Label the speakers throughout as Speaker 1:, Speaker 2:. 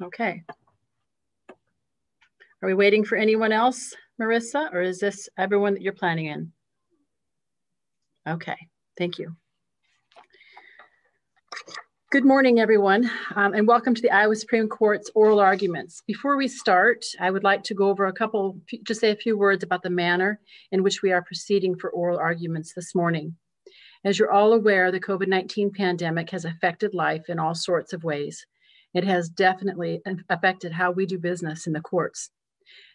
Speaker 1: Okay. Are we waiting for anyone else, Marissa, or is this everyone that you're planning in? Okay, thank you. Good morning, everyone, um, and welcome to the Iowa Supreme Court's oral arguments. Before we start, I would like to go over a couple, just say a few words about the manner in which we are proceeding for oral arguments this morning. As you're all aware, the COVID-19 pandemic has affected life in all sorts of ways. It has definitely affected how we do business in the courts.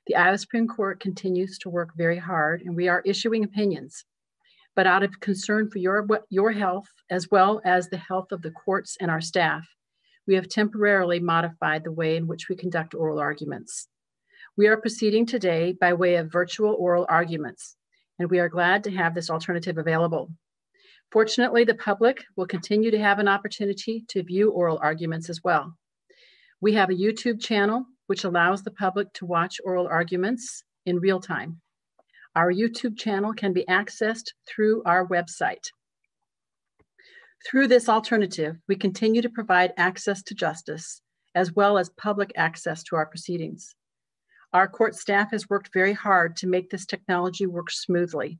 Speaker 1: The Iowa Supreme Court continues to work very hard and we are issuing opinions but out of concern for your, your health, as well as the health of the courts and our staff, we have temporarily modified the way in which we conduct oral arguments. We are proceeding today by way of virtual oral arguments, and we are glad to have this alternative available. Fortunately, the public will continue to have an opportunity to view oral arguments as well. We have a YouTube channel which allows the public to watch oral arguments in real time. Our YouTube channel can be accessed through our website. Through this alternative, we continue to provide access to justice as well as public access to our proceedings. Our court staff has worked very hard to make this technology work smoothly.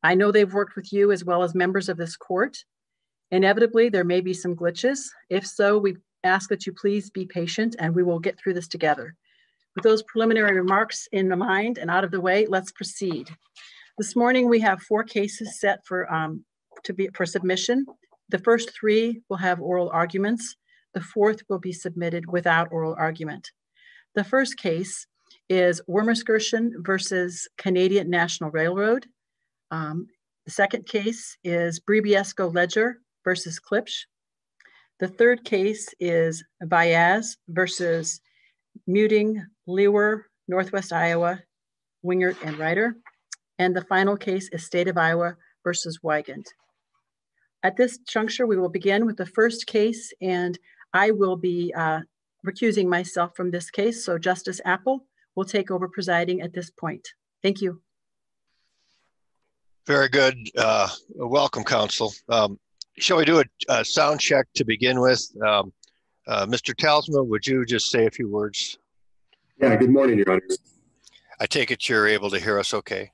Speaker 1: I know they've worked with you as well as members of this court. Inevitably, there may be some glitches. If so, we ask that you please be patient and we will get through this together. With those preliminary remarks in the mind and out of the way, let's proceed. This morning we have four cases set for um, to be for submission. The first three will have oral arguments. The fourth will be submitted without oral argument. The first case is Wermerskirchen versus Canadian National Railroad. Um, the second case is Bribiesco Ledger versus Klipsch. The third case is Vyaz versus Muting, Lewer, Northwest Iowa, Wingert, and Ryder. And the final case is State of Iowa versus Weigand. At this juncture, we will begin with the first case, and I will be uh, recusing myself from this case. So Justice Apple will take over presiding at this point. Thank you.
Speaker 2: Very good. Uh, welcome, counsel. Um, shall we do a, a, sound check to begin with? Um, uh, Mr. Talsma, would you just say a few words?
Speaker 3: Yeah, good morning, Your Honors.
Speaker 2: I take it you're able to hear us okay?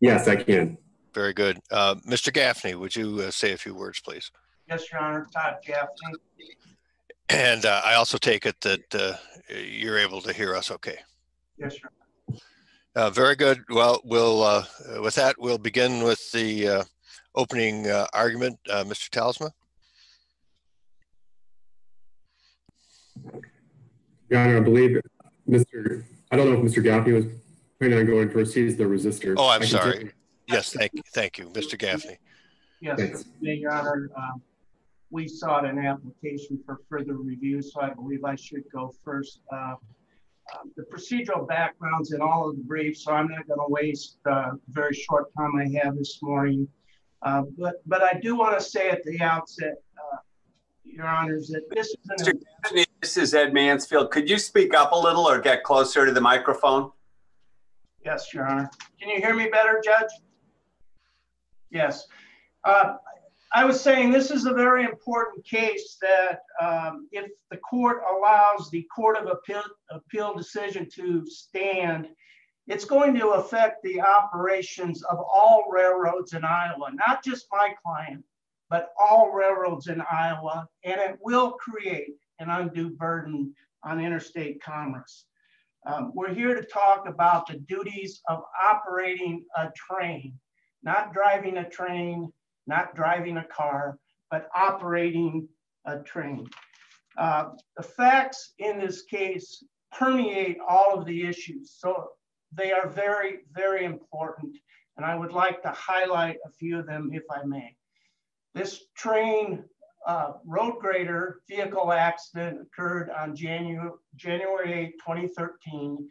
Speaker 3: Yes, I can.
Speaker 2: Very good. Uh, Mr. Gaffney, would you uh, say a few words, please?
Speaker 4: Yes, Your Honor. Todd Gaffney.
Speaker 2: And uh, I also take it that uh, you're able to hear us okay?
Speaker 4: Yes, Your
Speaker 2: Honor. Uh, very good. Well, we'll uh, with that, we'll begin with the opening argument. Mr. Talsma.
Speaker 3: Your Honor, I believe Mr. I don't know if Mr. Gaffney was planning on going first. He's the resistor.
Speaker 2: Oh, I'm sorry. Yes, thank you. Thank you, Mr. Gaffney.
Speaker 4: Yes, Your Honor. Um, we sought an application for further review, so I believe I should go first. Uh, um, the procedural backgrounds in all of the briefs, so I'm not going to waste uh, the very short time I have this morning. Uh, but, but I do want to say at the outset, uh, Your Honors, that this is an
Speaker 5: this is Ed Mansfield. Could you speak up a little or get closer to the microphone?
Speaker 4: Yes, Your Honor. Can you hear me better, Judge? Yes. Uh, I was saying this is a very important case that um, if the court allows the Court of Appeal, Appeal decision to stand, it's going to affect the operations of all railroads in Iowa, not just my client, but all railroads in Iowa, and it will create an undue burden on interstate commerce. Um, we're here to talk about the duties of operating a train, not driving a train, not driving a car, but operating a train. Uh, the facts in this case permeate all of the issues. So they are very, very important. And I would like to highlight a few of them if I may. This train uh, road grader vehicle accident occurred on January, January 8, 2013.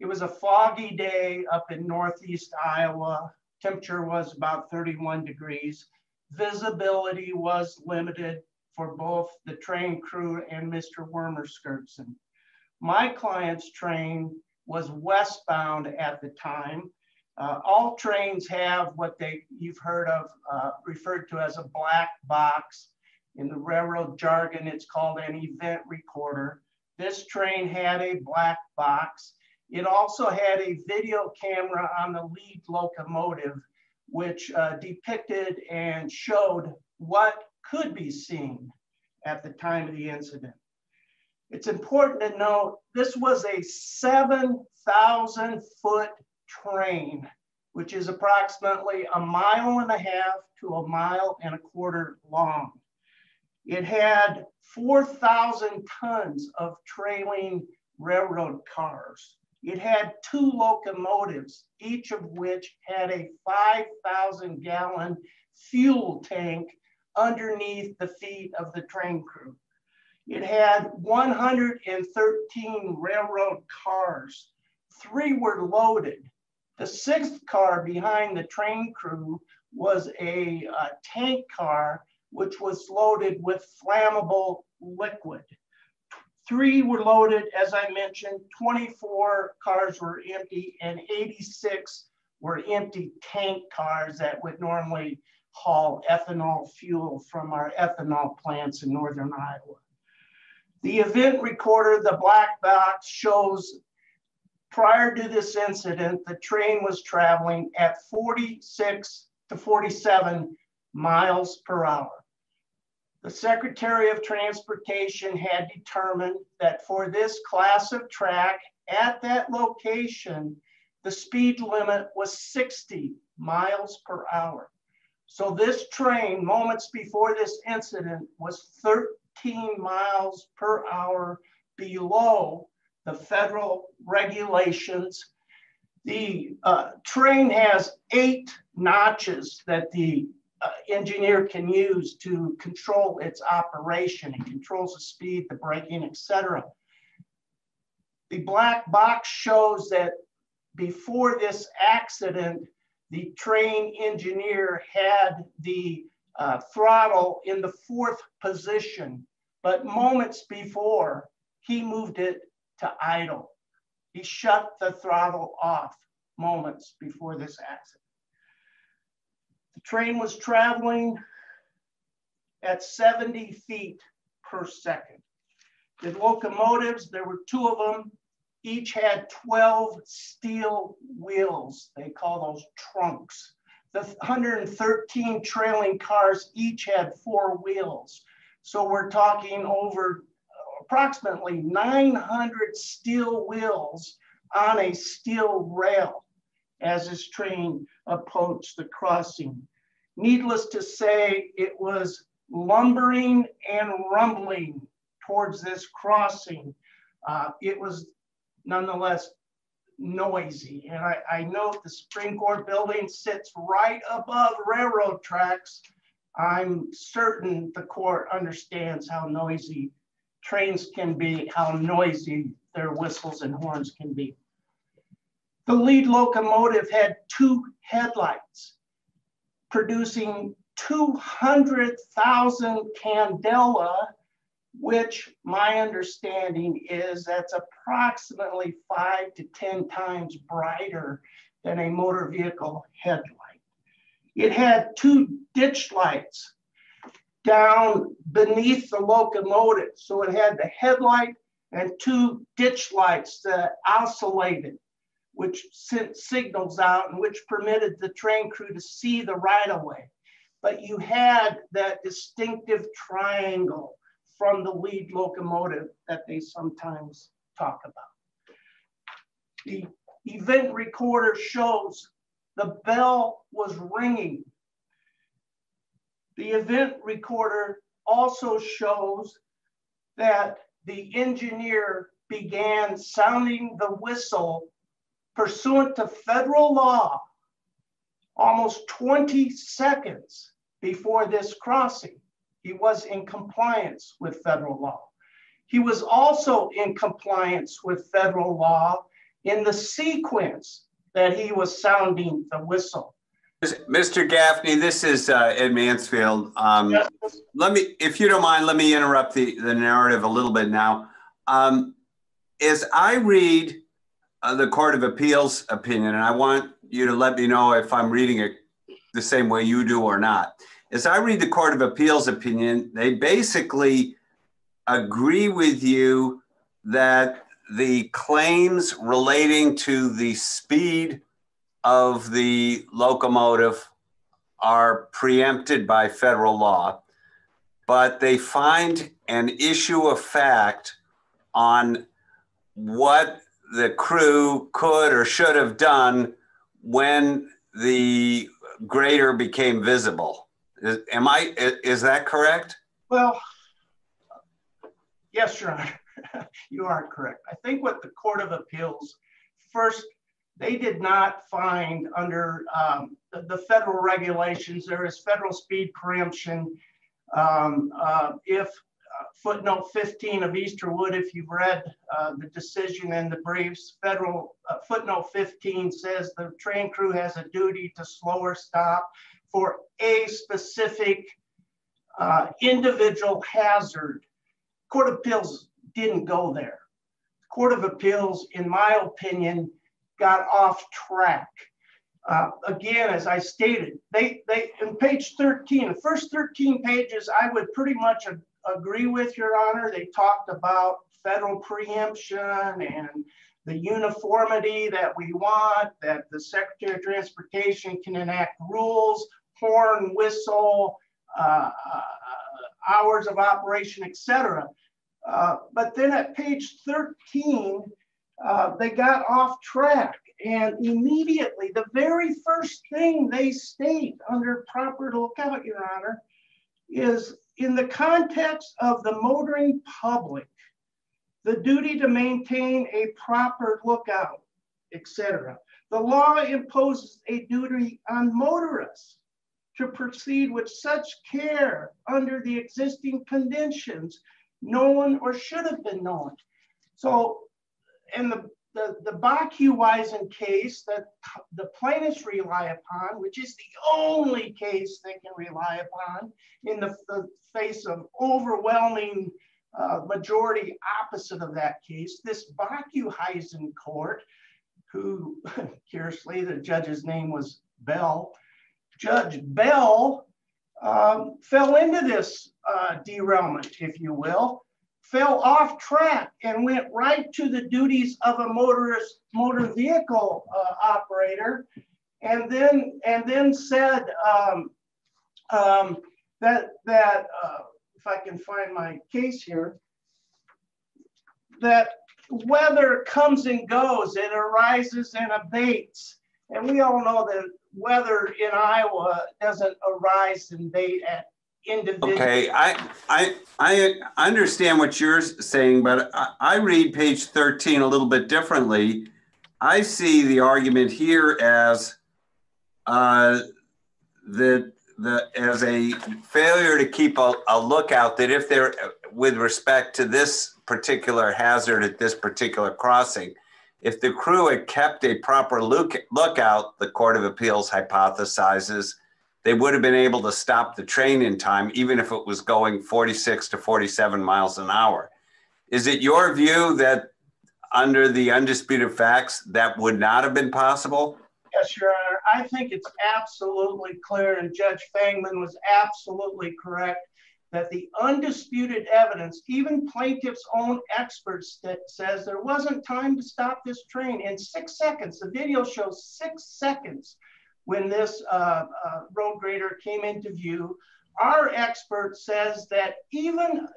Speaker 4: It was a foggy day up in Northeast Iowa. Temperature was about 31 degrees. Visibility was limited for both the train crew and Mr. Wermerskirchen. My client's train was westbound at the time. Uh, all trains have what they you've heard of uh, referred to as a black box in the railroad jargon, it's called an event recorder. This train had a black box. It also had a video camera on the lead locomotive, which uh, depicted and showed what could be seen at the time of the incident. It's important to note this was a 7,000 foot train, which is approximately a mile and a half to a mile and a quarter long. It had 4,000 tons of trailing railroad cars. It had two locomotives, each of which had a 5,000 gallon fuel tank underneath the feet of the train crew. It had 113 railroad cars. Three were loaded. The sixth car behind the train crew was a uh, tank car, which was loaded with flammable liquid. Three were loaded, as I mentioned, 24 cars were empty, and 86 were empty tank cars that would normally haul ethanol fuel from our ethanol plants in Northern Iowa. The event recorder, the black box, shows prior to this incident, the train was traveling at 46 to 47 miles per hour. The Secretary of Transportation had determined that for this class of track at that location, the speed limit was 60 miles per hour. So this train, moments before this incident, was 13 miles per hour below the federal regulations. The uh, train has eight notches that the uh, engineer can use to control its operation. It controls the speed, the braking, etc. The black box shows that before this accident, the train engineer had the uh, throttle in the fourth position, but moments before, he moved it to idle. He shut the throttle off moments before this accident. The train was traveling at 70 feet per second. The locomotives, there were two of them, each had 12 steel wheels. They call those trunks. The 113 trailing cars each had four wheels. So we're talking over approximately 900 steel wheels on a steel rail as this train approached the crossing. Needless to say, it was lumbering and rumbling towards this crossing. Uh, it was nonetheless noisy. And I, I note the Supreme Court building sits right above railroad tracks. I'm certain the court understands how noisy trains can be, how noisy their whistles and horns can be. The lead locomotive had two headlights producing 200,000 candela which my understanding is that's approximately five to 10 times brighter than a motor vehicle headlight. It had two ditch lights down beneath the locomotive. So it had the headlight and two ditch lights that oscillated, which sent signals out and which permitted the train crew to see the right of way. But you had that distinctive triangle from the lead locomotive that they sometimes talk about. The event recorder shows the bell was ringing. The event recorder also shows that the engineer began sounding the whistle pursuant to federal law almost 20 seconds before this crossing. He was in compliance with federal law. He was also in compliance with federal law in the sequence that he was sounding the whistle.
Speaker 5: Mr. Gaffney, this is uh, Ed Mansfield. Um, yes. Let me, if you don't mind, let me interrupt the, the narrative a little bit now. Um, as I read uh, the Court of Appeals opinion, and I want you to let me know if I'm reading it the same way you do or not as I read the Court of Appeals opinion, they basically agree with you that the claims relating to the speed of the locomotive are preempted by federal law, but they find an issue of fact on what the crew could or should have done when the grader became visible. Is, am I, is that correct?
Speaker 4: Well, yes, Your Honor, you aren't correct. I think what the Court of Appeals first, they did not find under um, the, the, federal regulations, there is federal speed preemption. Um, uh, if footnote 15 of Easterwood, if you've read uh, the decision in the briefs, federal uh, footnote 15 says the train crew has a duty to slow or stop for a specific uh, individual hazard. Court of Appeals didn't go there. Court of Appeals, in my opinion, got off track. Uh, again, as I stated, they, they in page 13, the first 13 pages, I would pretty much agree with, Your Honor. They talked about federal preemption and the uniformity that we want, that the Secretary of Transportation can enact rules, horn, whistle, uh, uh, hours of operation, etc. Uh, but then at page 13, uh, they got off track. And immediately, the very first thing they state under proper lookout, Your Honor, is in the context of the motoring public, the duty to maintain a proper lookout, etc. The law imposes a duty on motorists to proceed with such care under the existing conditions known or should have been known. So, in the the, the Bakhuyzen case that the plaintiffs rely upon, which is the only case they can rely upon in the, the face of overwhelming uh, majority opposite of that case, this Bakhuyzen court, who, curiously, the judge's name was Bell, Judge Bell um, fell into this uh, derailment, if you will, fell off track and went right to the duties of a motorist motor vehicle uh, operator. And then and then said um, um, that that uh, if I can find my case here that weather comes and goes it arises and abates. And we all know that weather in Iowa doesn't arise and abate at individual.
Speaker 5: Okay, I, I, I understand what you're saying, but I, I read page 13 a little bit differently. I see the argument here as uh, that the as a failure to keep a, a lookout that if there with respect to this particular hazard at this particular crossing if the crew had kept a proper look, lookout the court of appeals hypothesizes they would have been able to stop the train in time, even if it was going 46 to 47 miles an hour. Is it your view that under the undisputed facts, that would not have been possible?
Speaker 4: Yes, Your Honor. I think it's absolutely clear, and Judge Fangman was absolutely correct, that the undisputed evidence, even plaintiff's own experts that says there wasn't time to stop this train in six seconds. The video shows six seconds when this uh, uh, road grader came into view, our expert says that even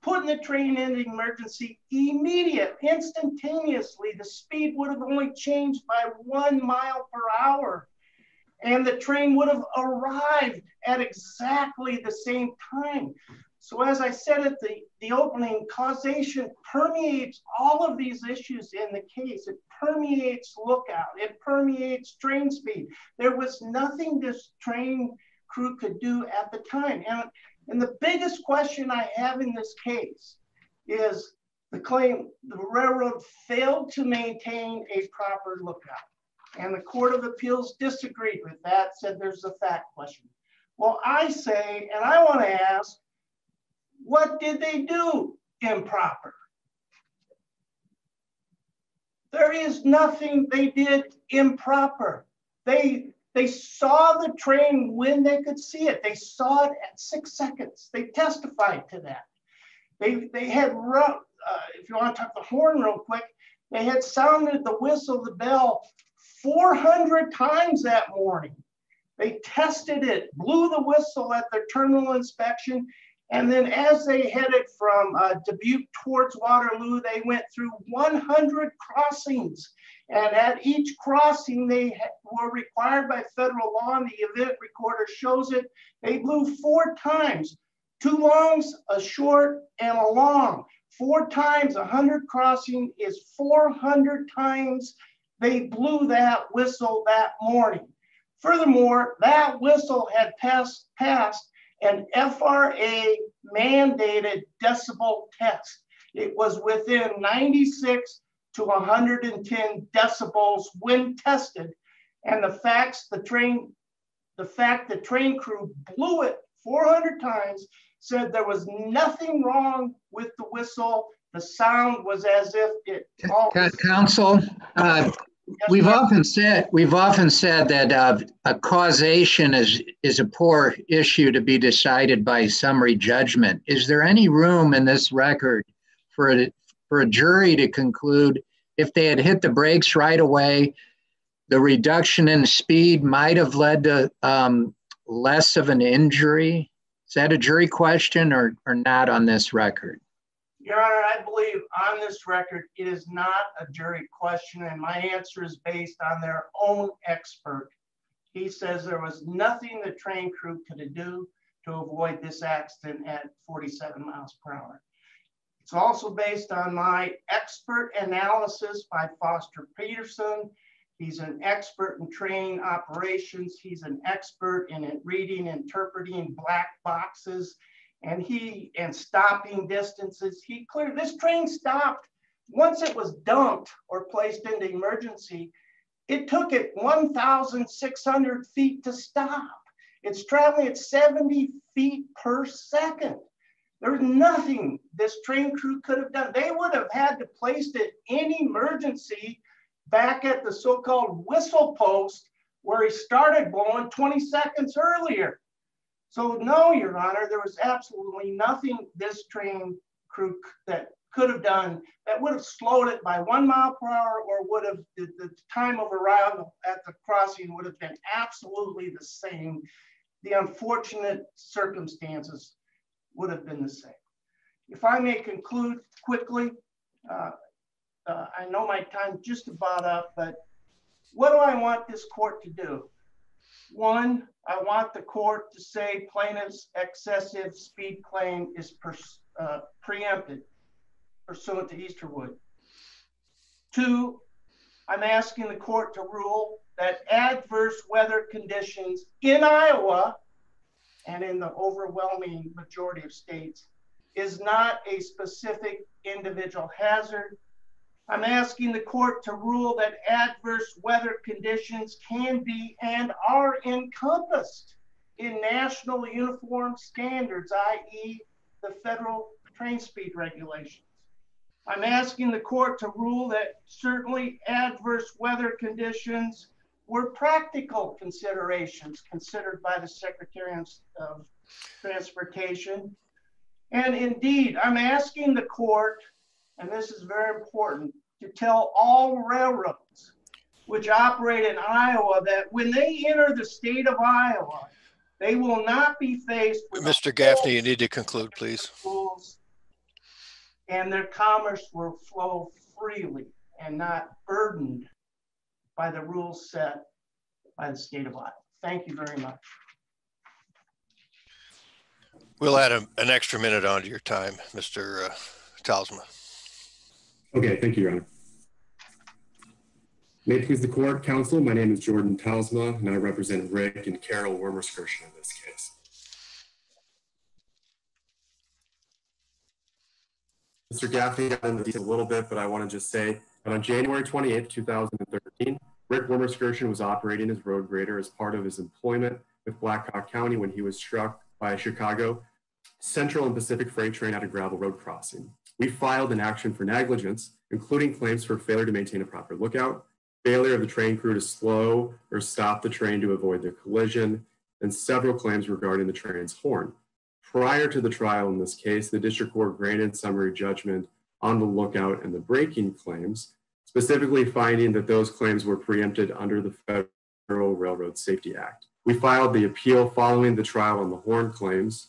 Speaker 4: putting the train in the emergency immediate, instantaneously, the speed would have only changed by one mile per hour. And the train would have arrived at exactly the same time. So as I said at the, the opening, causation permeates all of these issues in the case. It permeates lookout, it permeates train speed. There was nothing this train crew could do at the time. And, and the biggest question I have in this case is the claim the railroad failed to maintain a proper lookout. And the Court of Appeals disagreed with that, said there's a fact question. Well, I say, and I want to ask, what did they do improper? There is nothing they did improper. They they saw the train when they could see it. They saw it at six seconds. They testified to that. They, they had, uh, if you want to talk the horn real quick, they had sounded the whistle, the bell 400 times that morning. They tested it, blew the whistle at their terminal inspection, and then as they headed from uh, Dubuque towards Waterloo, they went through 100 crossings. And at each crossing, they were required by federal law, and the event recorder shows it, they blew four times. Two longs, a short, and a long. Four times 100 crossing is 400 times they blew that whistle that morning. Furthermore, that whistle had passed, passed an FRA mandated decibel test. It was within 96 to 110 decibels when tested. And the facts, the train, the fact the train crew blew it 400 times said there was nothing wrong with the whistle. The sound was as if it.
Speaker 6: Counsel, uh, We've often said we've often said that uh, a causation is is a poor issue to be decided by summary judgment. Is there any room in this record for a, for a jury to conclude if they had hit the brakes right away, the reduction in speed might have led to um, less of an injury? Is that a jury question or or not on this record?
Speaker 4: Your Honor, I believe on this record, it is not a jury question, and my answer is based on their own expert. He says there was nothing the train crew could do to avoid this accident at 47 miles per hour. It's also based on my expert analysis by Foster Peterson. He's an expert in train operations. He's an expert in reading, interpreting black boxes and he and stopping distances. He cleared this train stopped once it was dumped or placed into emergency. It took it 1,600 feet to stop. It's traveling at 70 feet per second. There's nothing this train crew could have done. They would have had to place it in emergency back at the so-called whistle post where he started blowing 20 seconds earlier. So no, Your Honor, there was absolutely nothing this train crew that could have done that would have slowed it by one mile per hour or would have, the, the time of arrival at the crossing would have been absolutely the same. The unfortunate circumstances would have been the same. If I may conclude quickly, uh, uh, I know my time just about up, but what do I want this court to do? One, I want the court to say plaintiff's excessive speed claim is uh, preempted pursuant to Easterwood. Two, I'm asking the court to rule that adverse weather conditions in Iowa and in the overwhelming majority of states is not a specific individual hazard I'm asking the court to rule that adverse weather conditions can be and are encompassed in national uniform standards, i.e. the federal train speed regulations. I'm asking the court to rule that certainly adverse weather conditions were practical considerations considered by the Secretary of Transportation. And indeed, I'm asking the court and this is very important, to tell all railroads which operate in Iowa that when they enter the state of Iowa, they will not be faced with
Speaker 2: Mr. Gaffney, you need to conclude, please.
Speaker 4: Rules, and their commerce will flow freely and not burdened by the rules set by the state of Iowa. Thank you very much.
Speaker 2: We'll add a, an extra minute onto your time, Mr. Uh, Talsma.
Speaker 3: Okay, thank you, Your Honor. May it please the court, counsel, my name is Jordan Talsma, and I represent Rick and Carol Wermerskirchen in this case. Mr. Gaffney got into these a little bit, but I want to just say that on January 28, 2013, Rick Wermerskirchen was operating his road grader as part of his employment with Black Hawk County when he was struck by a Chicago Central and Pacific freight train at a gravel road crossing. We filed an action for negligence, including claims for failure to maintain a proper lookout, failure of the train crew to slow or stop the train to avoid the collision, and several claims regarding the train's horn. prior to the trial in this case, the district court granted summary judgment on the lookout and the braking claims, specifically finding that those claims were preempted under the Federal Railroad Safety Act. We filed the appeal following the trial on the Horn claims.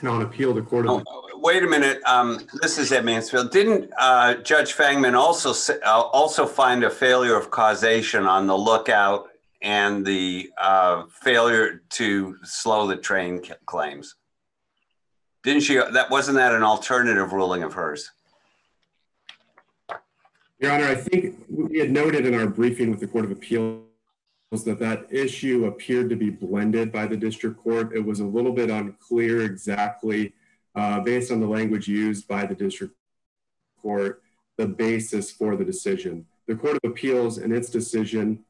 Speaker 3: And on appeal, the court of
Speaker 5: Oh, wait a minute. Um, this is Ed Mansfield. Didn't uh, Judge Fangman also say, uh, also find a failure of causation on the lookout and the uh, failure to slow the train claims? Didn't she? That wasn't that an alternative ruling of hers?
Speaker 3: Your Honor, I think we had noted in our briefing with the Court of Appeals that that issue appeared to be blended by the district court. It was a little bit unclear exactly, uh, based on the language used by the district court, the basis for the decision. The Court of Appeals in its decision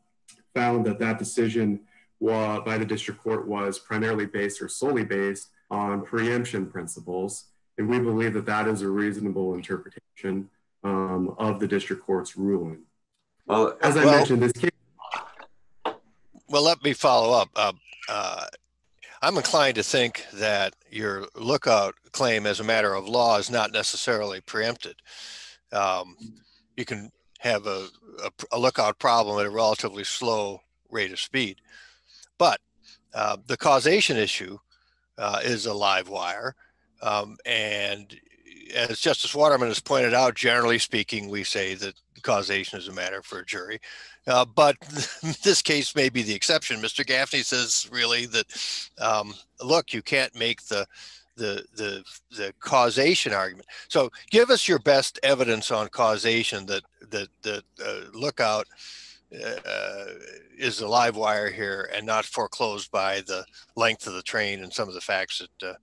Speaker 3: found that that decision wa- by the district court was primarily based or solely based on preemption principles. And we believe that that is a reasonable interpretation um, of the district court's ruling.
Speaker 5: Well,
Speaker 3: As I
Speaker 2: Well-
Speaker 3: mentioned, this case
Speaker 2: Well, let me follow up. Uh, uh, I'm inclined to think that your lookout claim as a matter of law is not necessarily preempted. Um, you can have a, a, a lookout problem at a relatively slow rate of speed. But uh, the causation issue uh, is a live wire. Um, and as Justice Waterman has pointed out, generally speaking, we say that causation is a matter for a jury. Uh, but this case may be the exception. Mr. Gaffney says really that, um, look, you can't make the the the the causation argument. So give us your best evidence on causation that that that uh, lookout uh, is a live wire here and not foreclosed by the length of the train and some of the facts that uh,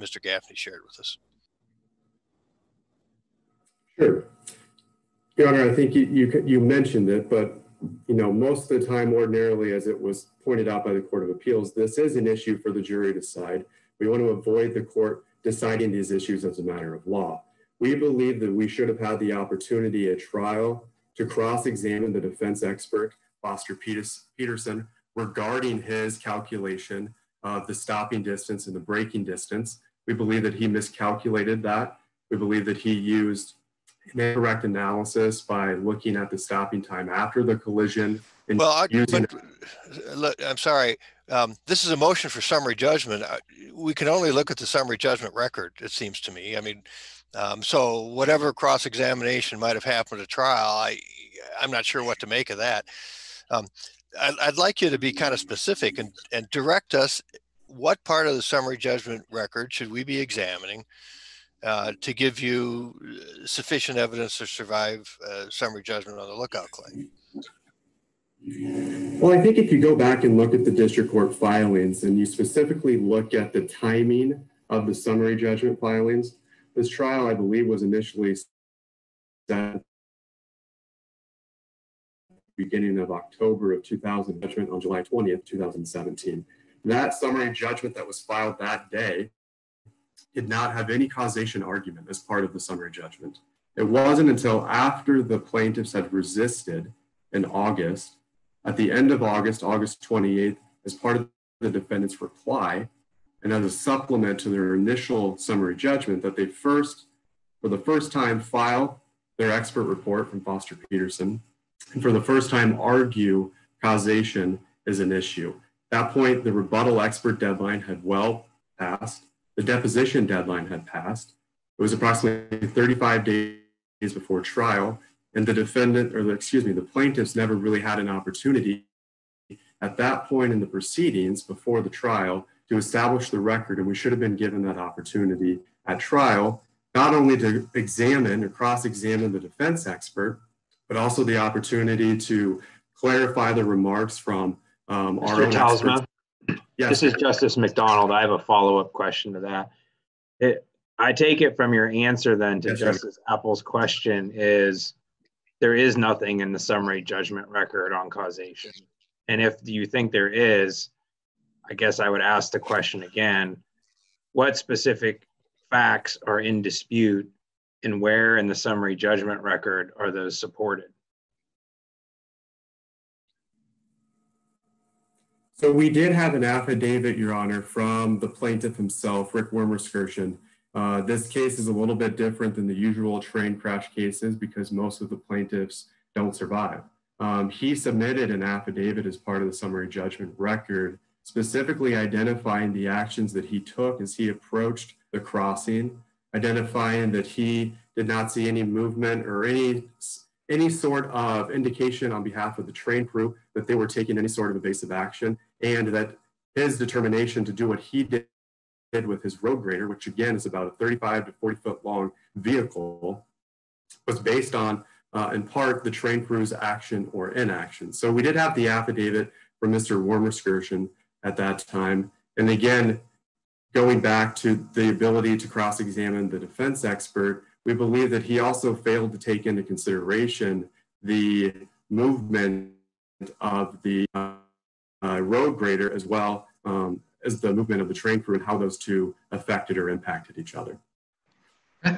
Speaker 2: Mr. Gaffney shared with us.
Speaker 3: Sure. Your Honor, I think you, you, you mentioned it, but you know, most of the time ordinarily, as it was pointed out by the Court of Appeals, this is an issue for the jury to decide. We want to avoid the court deciding these issues as a matter of law. We believe that we should have had the opportunity at trial to cross-examine the defense expert, Foster Peters- Peterson, regarding his calculation of the stopping distance and the braking distance. We believe that he miscalculated that. We believe that he used an incorrect analysis by looking at the stopping time after the collision. And
Speaker 2: Well, I,
Speaker 3: using
Speaker 2: but, look, I'm sorry. Um, this is a motion for summary judgment. We can only look at the summary judgment record, it seems to me. I mean, um, so whatever cross-examination might have happened at trial, I, I'm not sure what to make of that. Um, I'd, I'd like you to be kind of specific and, and direct us. What part of the summary judgment record should we be examining uh, to give you uh, sufficient evidence to survive uh, summary judgment on the lookout claim?
Speaker 3: Well, I think if you go back and look at the district court filings and you specifically look at the timing of the summary judgment filings, this trial, I believe, was initially set beginning of October of 2000, judgment on July 20th, 2017. That summary judgment that was filed that day did not have any causation argument as part of the summary judgment. It wasn't until after the plaintiffs had resisted in August at the end of August, August 28th, as part of the defendant's reply, and as a supplement to their initial summary judgment, that they first, for the first time, file their expert report from Foster Peterson, and for the first time, argue causation is an issue. At that point, the rebuttal expert deadline had well passed. The deposition deadline had passed. It was approximately 35 days before trial, and the defendant, or the, excuse me, the plaintiffs never really had an opportunity at that point in the proceedings before the trial to establish the record, and we should have been given that opportunity at trial, not only to examine or cross-examine the defense expert, but also the opportunity to clarify the remarks from um, our
Speaker 7: Mr.
Speaker 3: own
Speaker 7: Talsma.
Speaker 3: Yes,
Speaker 7: this is Justice McDonald. I have a follow-up question to that. It, I take it from your answer then to
Speaker 3: Yes.
Speaker 7: Justice Apple's question is there is nothing in the summary judgment record on causation. And if you think there is, I guess I would ask the question again, what specific facts are in dispute and where in the summary judgment record are those supported?
Speaker 3: So we did have an affidavit, Your Honor, from the plaintiff himself, Rick Wermerskirchen. Uh, this case is a little bit different than the usual train crash cases because most of the plaintiffs don't survive. Um, he submitted an affidavit as part of the summary judgment record, specifically identifying the actions that he took as he approached the crossing, identifying that he did not see any movement or any any sort of indication on behalf of the train crew that they were taking any sort of evasive action and that his determination to do what he did with his road grader, which again is about a 35 to 40 foot long vehicle, was based on, uh, in part, the train crew's action or inaction. So we did have the affidavit from Mr. Wermerskirchen at that time. And again, going back to the ability to cross examine the defense expert, we believe that he also failed to take into consideration the movement of the uh, road grader as well um, as the movement of the train crew and how those two affected or impacted each other.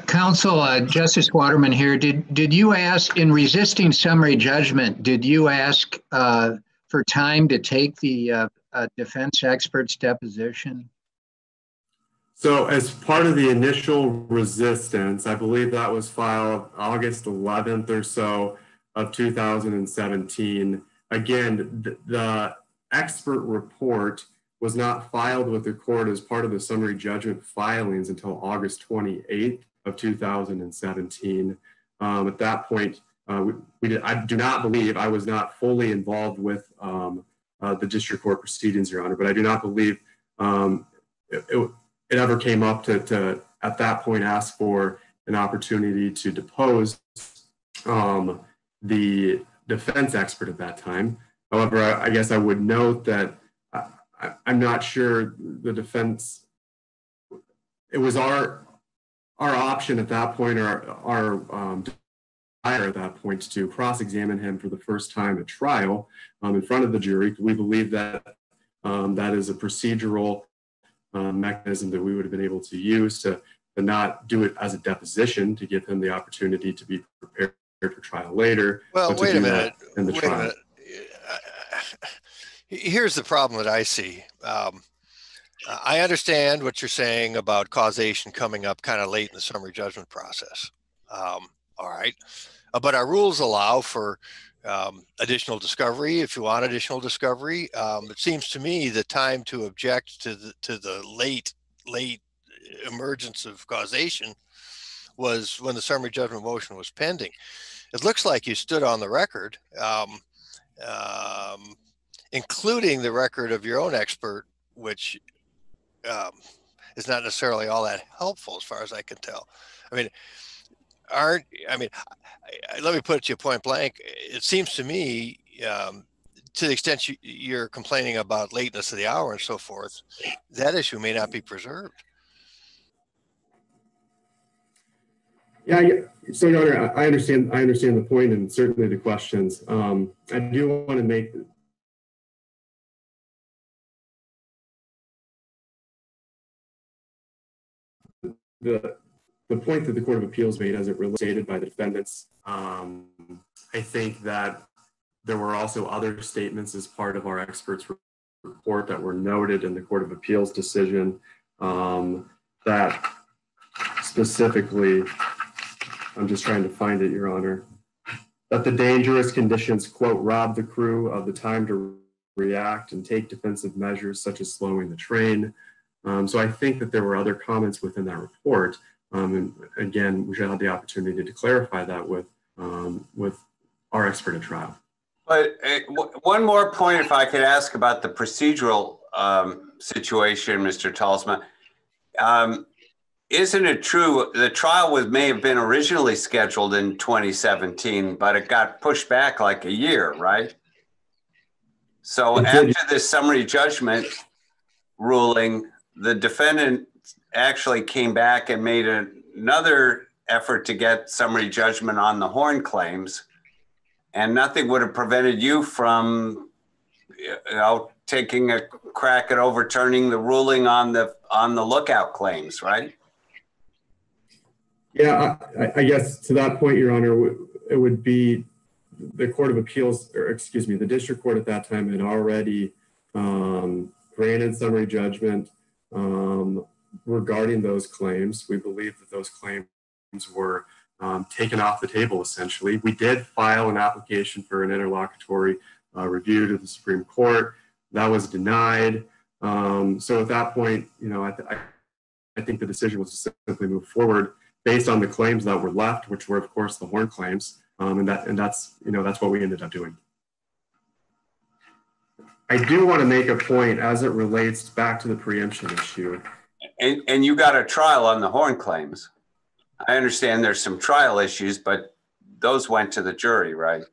Speaker 6: Counsel, uh, Justice Waterman here. Did did you ask in resisting summary judgment? Did you ask uh, for time to take the uh, uh defense expert's deposition?
Speaker 3: So, as part of the initial resistance, I believe that was filed August 11th or so of 2017. Again, the expert report was not filed with the court as part of the summary judgment filings until August 28th of 2017. Um, at that point, uh, we, we did, I do not believe I was not fully involved with um, uh, the district court proceedings, Your Honor, but I do not believe um, it, it, it ever came up to, to, at that point, ask for an opportunity to depose um, the defense expert at that time. However, I, I guess I would note that I, am not sure the defense, it was our, our option at that point, or our, our um, desire at that point to cross-examine him for the first time at trial um, in front of the jury. We believe that um, that is a procedural uh, mechanism that we would have been able to use to, to not do it as a deposition to give him the opportunity to be prepared for trial later.
Speaker 2: Well, wait a minute. In the wait trial. a minute. Here's the problem that I see. Um, I understand what you're saying about causation coming up kind of late in the summary judgment process. Um, all right. Uh, but our rules allow for um, additional discovery if you want additional discovery. Um, it seems to me the time to object to the to the late late emergence of causation was when the summary judgment motion was pending. It looks like you stood on the record, um, um including the record of your own expert, which um, is not necessarily all that helpful as far as I can tell. I mean, aren't I mean, I, I, let me put it to you point blank. It seems to me, um, to the extent you, you're complaining about lateness of the hour and so forth, that issue may not be preserved.
Speaker 3: Yeah, so Your Honor, I understand. I understand the point and certainly the questions. Um, I do want to make the the point that the Court of Appeals made as it related by the defendants, um, I think that there were also other statements as part of our experts report that were noted in the Court of Appeals decision um, that specifically, I'm just trying to find it, Your Honor, that the dangerous conditions, quote, rob the crew of the time to react and take defensive measures such as slowing the train. Um, so I think that there were other comments within that report um, and again, we should have the opportunity to clarify that with um, with our expert at trial.
Speaker 5: But uh, one more point, if I could ask about the procedural um, situation, Mr. Talsma. Um, isn't it true the trial was may have been originally scheduled in 2017, but it got pushed back like a year, right? So after this summary judgment ruling, the defendant actually came back and made another effort to get summary judgment on the Horn claims, and nothing would have prevented you from, you know, taking a crack at overturning the ruling on the on the lookout claims, right?
Speaker 3: Yeah, I, I guess to that point, Your Honor, it would be the Court of Appeals, or excuse me, the district court at that time had already um, granted summary judgment um, regarding those claims. We believe that those claims were um, taken off the table essentially. We did file an application for an interlocutory uh, review to the Supreme Court. That was denied. Um, so at that point, you know, I, th I, think the decision was to simply move forward based on the claims that were left, which were of course the Horn claims, um, and that and that's you know that's what we ended up doing. I do want to make a point as it relates back to the preemption issue.
Speaker 5: And, and you got a trial on the Horn claims. I understand there's some trial issues, but those went to the jury, right?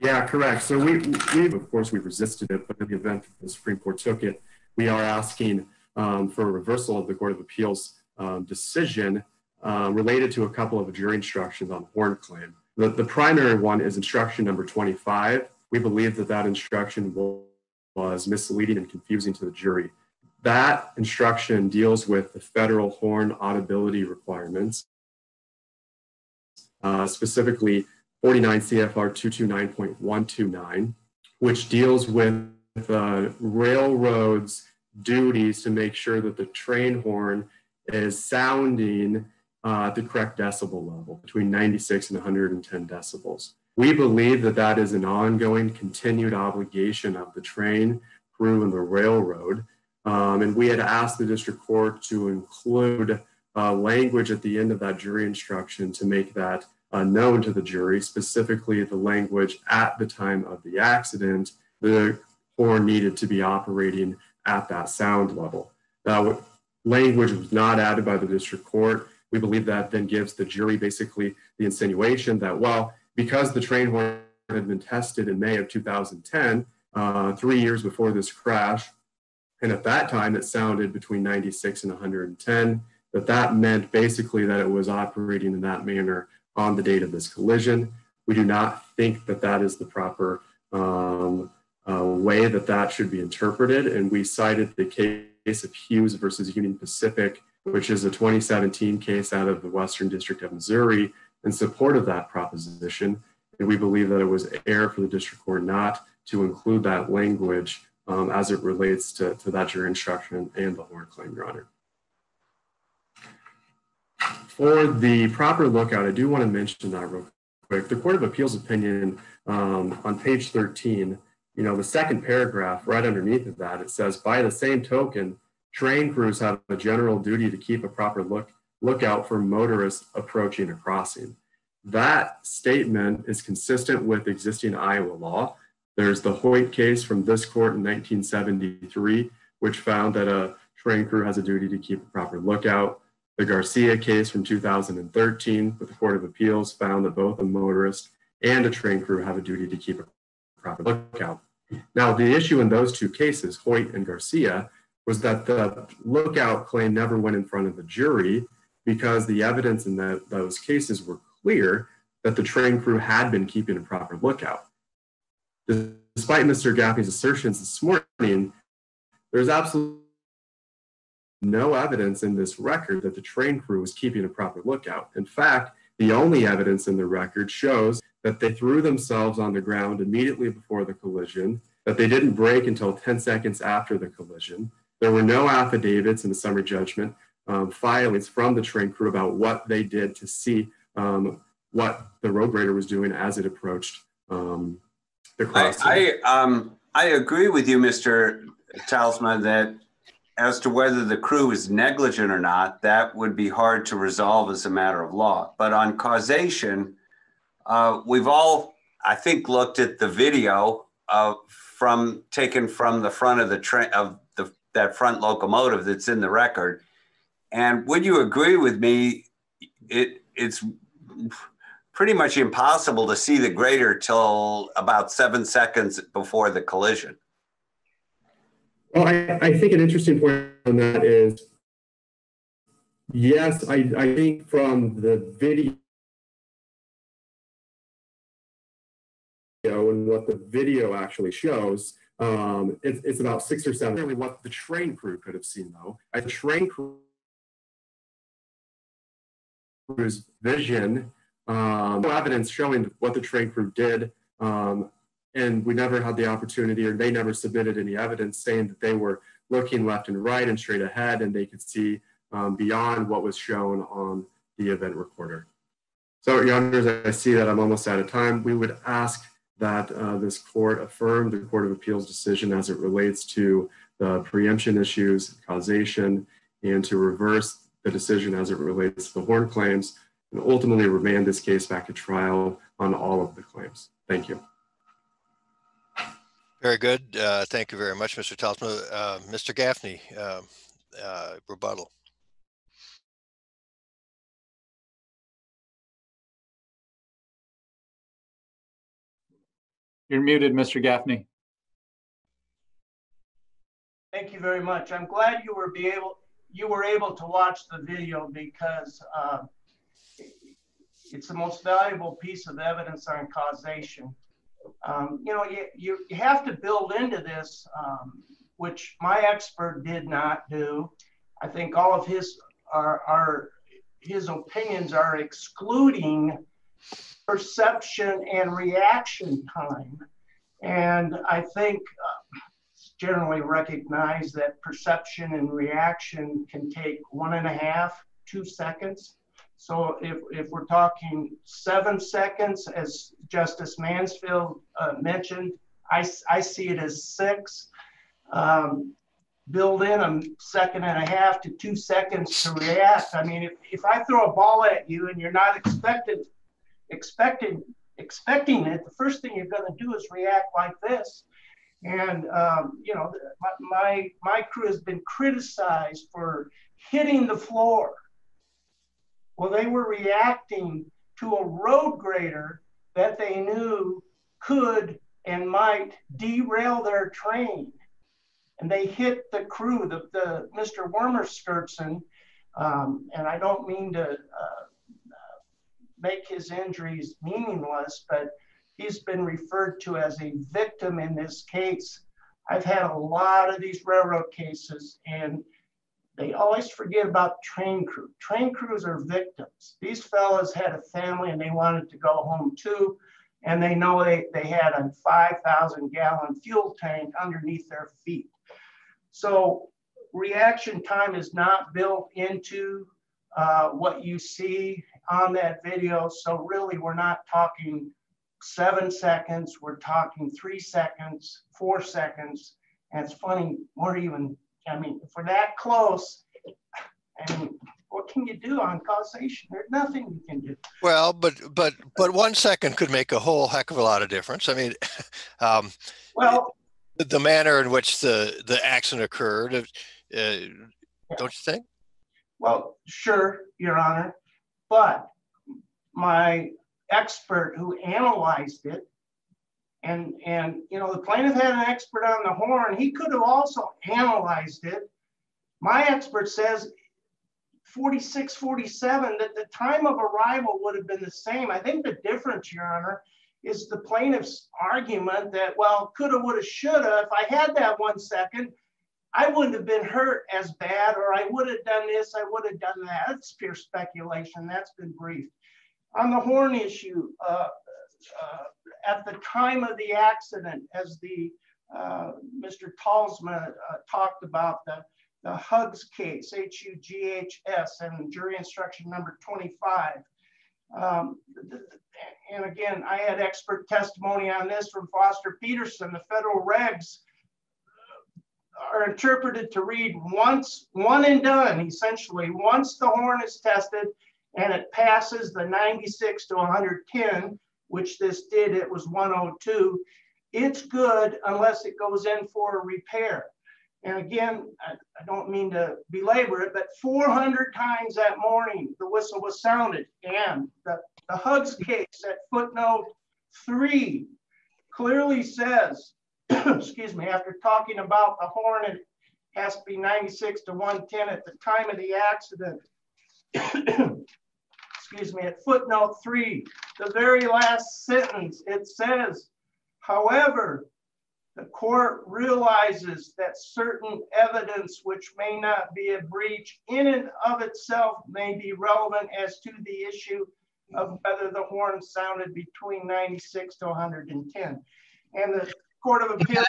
Speaker 3: Yeah, correct. So we, we of course, we resisted it, but in the event that the Supreme Court took it, we are asking um, for a reversal of the Court of Appeals um, decision um, related to a couple of jury instructions on Horn claim. The, the primary one is instruction number 25. We believe that that instruction was misleading and confusing to the jury. That instruction deals with the federal horn audibility requirements, uh, specifically 49 CFR 229.129, which deals with uh, railroads' duties to make sure that the train horn is sounding uh, the correct decibel level, between 96 and 110 decibels. We believe that that is an ongoing, continued obligation of the train crew and the railroad. Um, and we had asked the district court to include uh, language at the end of that jury instruction to make that uh, known to the jury, specifically the language at the time of the accident, the horn needed to be operating at that sound level. That language was not added by the district court. We believe that then gives the jury basically the insinuation that, well, because the train horn had been tested in May of 2010, uh, three years before this crash, and at that time it sounded between 96 and 110, that that meant basically that it was operating in that manner on the date of this collision. We do not think that that is the proper um, uh, way that that should be interpreted. And we cited the case of Hughes versus Union Pacific, which is a 2017 case out of the Western District of Missouri in support of that proposition. And we believe that it was error for the district court not to include that language um, as it relates to, to that jury instruction and the Horn claim, Your Honor. For the proper lookout, I do want to mention that real quick. The Court of Appeals opinion um, on page 13, you know, the second paragraph right underneath of that, it says, by the same token, train crews have a general duty to keep a proper look lookout for motorists approaching a crossing. That statement is consistent with existing Iowa law. There's the Hoyt case from this court in 1973, which found that a train crew has a duty to keep a proper lookout. The Garcia case from 2013 with the Court of Appeals found that both a motorist and a train crew have a duty to keep a proper lookout. Now, the issue in those two cases, Hoyt and Garcia, was that the lookout claim never went in front of the jury because the evidence in the, those cases were clear that the train crew had been keeping a proper lookout. Despite Mr. Gaffney's assertions this morning, there's absolutely no evidence in this record that the train crew was keeping a proper lookout. In fact, the only evidence in the record shows that they threw themselves on the ground immediately before the collision, that they didn't break until 10 seconds after the collision. There were no affidavits in the summary judgment um, filings from the train crew about what they did to see um, what the road grader was doing as it approached um, the crossing.
Speaker 5: I, I, um, I agree with you, Mr. Talsma, that as to whether the crew is negligent or not, that would be hard to resolve as a matter of law. But on causation, uh, we've all, I think, looked at the video from taken from the front of the train of the that front locomotive that's in the record. And would you agree with me? It it's pretty much impossible to see the grader till about seven seconds before the collision.
Speaker 3: Well, I, I think an interesting point on that is yes, I, I think from the video and what the video actually shows, um, it, it's about six or seven. Really, what the train crew could have seen, though, a train crew crew's vision, um, no evidence showing what the train crew did. Um, and we never had the opportunity, or they never submitted any evidence saying that they were looking left and right and straight ahead and they could see um, beyond what was shown on the event recorder. So, Your I see that I'm almost out of time. We would ask that uh, this court affirmed the Court of Appeals decision as it relates to the preemption issues, causation, and to reverse the decision as it relates to the Horn claims, and ultimately remand this case back to trial on all of the claims. Thank you.
Speaker 2: Very good. Uh, thank you very much, Mr. Talsma. Uh, Mr. Gaffney, uh, uh, rebuttal.
Speaker 8: You're muted, Mr. Gaffney.
Speaker 4: Thank you very much. I'm glad you were be able you were able to watch the video because uh, it's the most valuable piece of evidence on causation. Um, you know, you, you, have to build into this, um, which my expert did not do. I think all of his are, are his opinions are excluding perception and reaction time. And I think uh, generally recognized that perception and reaction can take one and a half, two seconds. So if, if we're talking seven seconds, as Justice Mansfield uh, mentioned, I, I see it as six. Um, build in a second and a half to two seconds to react. I mean, if, if I throw a ball at you and you're not expected expecting expecting it, the first thing you're going to do is react like this. And um, you know, my, my crew has been criticized for hitting the floor. Well, they were reacting to a road grader that they knew could and might derail their train. And they hit the crew, the, the Mr. Wermerskirchen, um, and I don't mean to uh, make his injuries meaningless, but he's been referred to as a victim in this case. I've had a lot of these railroad cases, and they always forget about train crew. Train crews are victims. These fellas had a family and they wanted to go home too, and they know they, they had a 5,000 gallon fuel tank underneath their feet. So reaction time is not built into uh, what you see on that video. So really, we're not talking seven seconds. We're talking three seconds, four seconds. And it's funny, we're even, I mean, for that close, I mean, what can you do on causation? There's nothing you can do.
Speaker 2: Well, but but but one second could make a whole heck of a lot of difference. I mean, um,
Speaker 4: well,
Speaker 2: the manner in which the the accident occurred, uh, don't you think?
Speaker 4: Well, sure, Your Honor. But my expert who analyzed it, and and you know the plaintiff had an expert on the horn. He could have also analyzed it. My expert says 46, 47 that the time of arrival would have been the same. I think the difference, Your Honor, is the plaintiff's argument that well, coulda, woulda, shoulda. If I had that one second, I wouldn't have been hurt as bad, or I would have done this, I would have done that. It's pure speculation. That's been briefed. On the horn issue, uh, uh, at the time of the accident, as the uh, Mr. Talsma uh, talked about the, the Hugs case, H-U-G-H-S, and jury instruction number 25. Um, and again, I had expert testimony on this from Foster Peterson, the federal regs are interpreted to read once, one and done, essentially. Once the horn is tested and it passes the 96 to 110, which this did, it was 102, it's good unless it goes in for a repair. And again, I, I don't mean to belabor it, but 400 times that morning the whistle was sounded. And the, the Hugs case at footnote three clearly says excuse me, after talking about the horn, it has to be 96 to 110 at the time of the accident. excuse me, at footnote three, the very last sentence, it says, however, the court realizes that certain evidence which may not be a breach in and of itself may be relevant as to the issue of whether the horn sounded between 96 to 110. And the Court of Appeals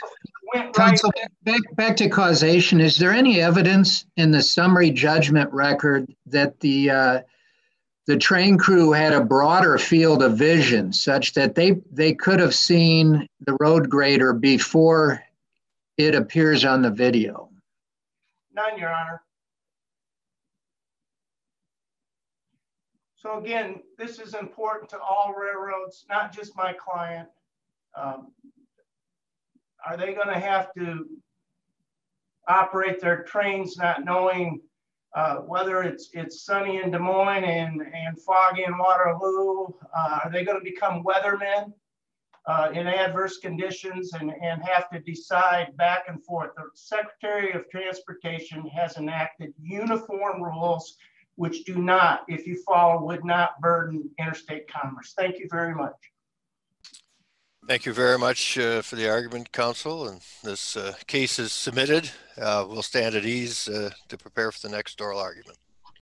Speaker 4: went right.
Speaker 6: Back, back to causation, is there any evidence in the summary judgment record that the uh, the train crew had a broader field of vision such that they they could have seen the road grader before it appears on the video?
Speaker 4: None, Your Honor. So again, this is important to all railroads, not just my client. Um, are they going to have to operate their trains not knowing uh, whether it's it's sunny in Des Moines and, and foggy in Waterloo? Uh, are they going to become weathermen uh, in adverse conditions and, and have to decide back and forth? The Secretary of Transportation has enacted uniform rules which do not, if you follow, would not burden interstate commerce. Thank you very much.
Speaker 2: Thank you very much uh, for the argument, counsel. And this uh, case is submitted. Uh, we'll stand at ease uh, to prepare for the next oral argument.